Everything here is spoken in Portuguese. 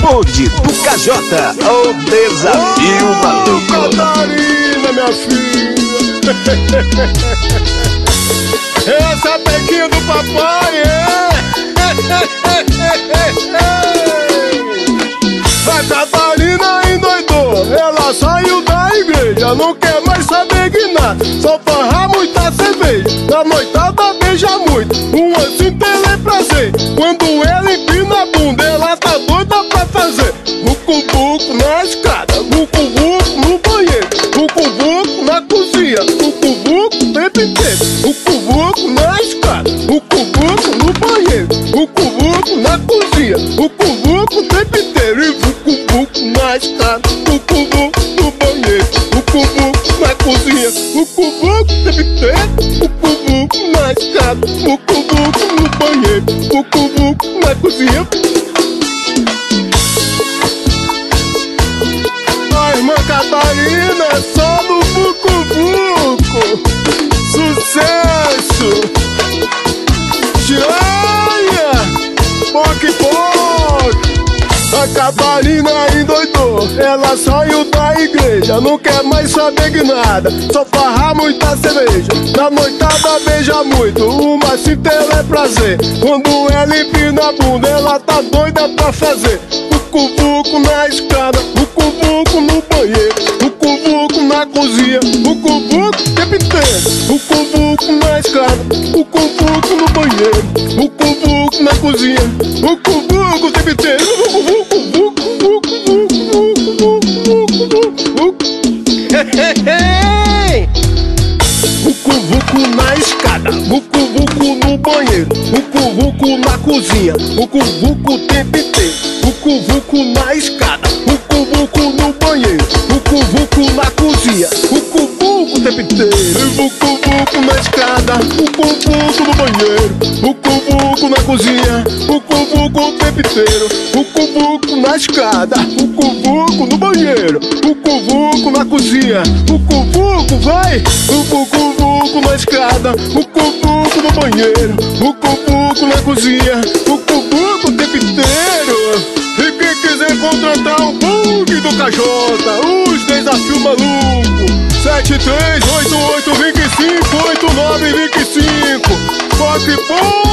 Bonde do Cajota, o desafio oh, maluco. Catarina, minha filha. Essa pequinha do papai, é? A Catarina endoidou, ela saiu da igreja, não quer mais saber de nada, só farra muita cerveja, na noitada fazer, buco-buco na escada, buco-buco no banheiro, buco-buco na cozinha, buco-buco tempo inteiro, buco-buco na escada, buco-buco no banheiro, buco-buco na cozinha, buco-buco tempo inteiro e buco-buco na escada, buco-buco no banheiro, buco-buco na cozinha, buco-buco tempo inteiro, buco-buco na escada, buco-buco no banheiro, buco-buco na cozinha. Catarina é só no buco-buco, sucesso! Tiranha, poc poc. A Catarina endoidou, ela saiu da igreja, não quer mais saber de nada, só farra muita cerveja. Na noitada beija muito, uma cintela é prazer. Quando ela empina a bunda, ela tá doida pra fazer. Buco-buco na escada, buco-buco no escada, buco-buco no banheiro, buco-buco na cozinha, buco-buco o tempo inteiro. Buco-buco. Vucu-vucu na escada, vucu-vucu no banheiro, vucu-vucu na cozinha, vucu-vucu o tempo inteiro, vucu-vucu na escada, vucu-vucu no banheiro, vucu-vucu na cozinha, o tempo inteiro, na escada, vucu-vucu no banheiro, vucu-vucu na cozinha, vucu-vucu o tempo inteiro, vucu-vucu na escada, vucu-vucu no banheiro, vucu-vucu na cozinha, vucu-vucu vai, vucu-vucu na escada, vucu-vucu no banheiro, vucu-vucu na cozinha, vucu-vucu o tempo inteiro. E quem quiser contratar o bug do Cajota, os desafios malucos, 7388258925, Poc Poc Giranha.